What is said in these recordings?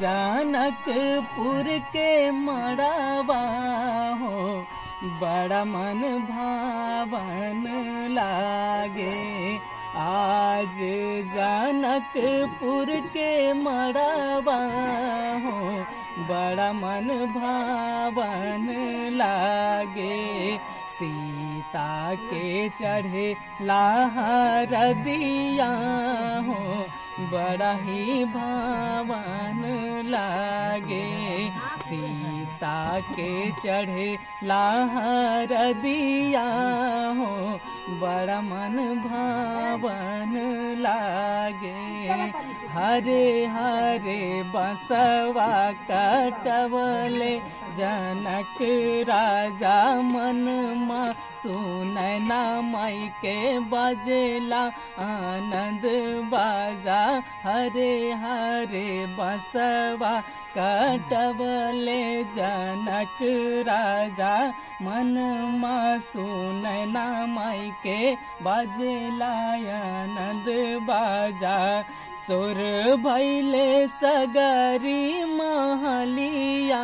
जनकपुर के मड़ावा हो, बड़ा मन भावन लागे। आज जनकपुर के मड़ावा हो, बड़ा मन भावन लागे। सीता के चढ़े लाहर दिया हो बड़ा ही भावन लागे। सीता के चढ़े लाहर दिया हो, बड़ा मन भावन लागे। हरे हरे बसवा कटवले, जनक राजा मन मा सुनना माई के बजेला आनंद बाजा हरे हरे बसवा कटवले जनक राजा। मन मा सुनना माई के बजेला आनंद बाजा। सुर भैले सगरी महलिया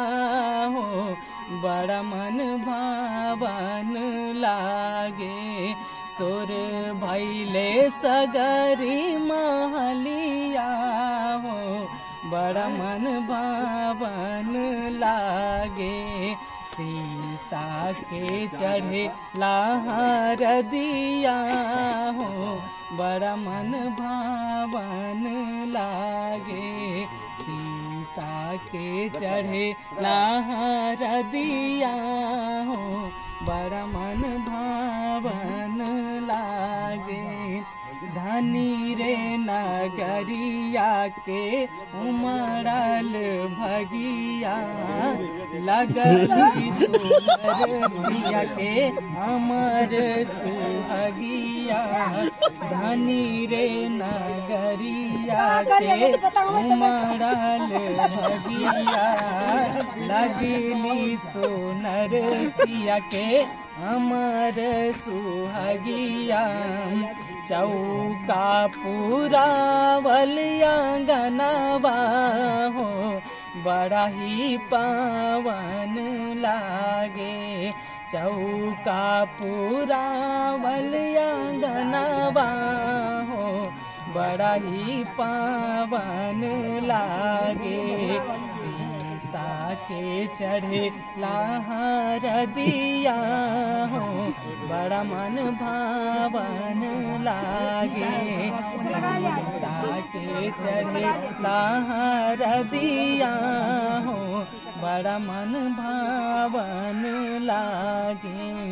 हो बड़ा मन भावन लागे। सुर भैले सगरी महलिया हो। बड़ा मन भावन लागे। सीता के चढ़े लाहर दिया हो। बड़ा मन भावन लागे। के चढ़े लाहर दिया हो। बड़ा मन भावन लागे। धनी रे नगरिया के उमड़ल भगिया। सुनरिया के अमर सुहगिया धनी रे नगरिया के उमड़ल भगिया लगली सुनर सिया के अमर सुहगिया चौका पूरा वलिया गनवा बड़ा ही पावन लागे चौका पूरा वलिया गनवा हो बड़ा ही पावन लागे। के चढ़े, लाहर दिया हो। बड़ा मन भावन लागे। के चढ़े, लाहर दिया हो। बड़ा मन भावन लागे।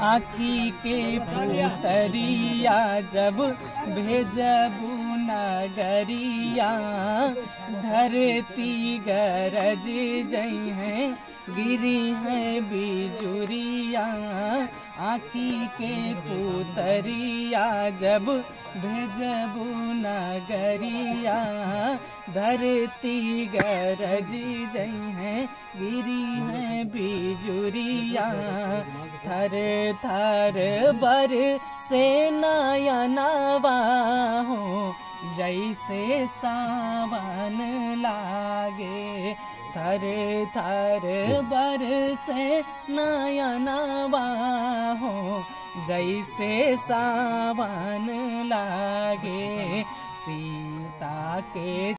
आखी के पुतरिया जब भेजबू नगरिया, धरती गरज जई है, गिरी है बिजुरिया, आखी के पुतरिया, जब भेजबू नगरिया, धरती गरज जई है, गिरी है बिजुरिया, थर थर बर से नयनवा हो जैसे सावन लागे थर थर बर से नयनवा हो जैसे सावन लागे सीता के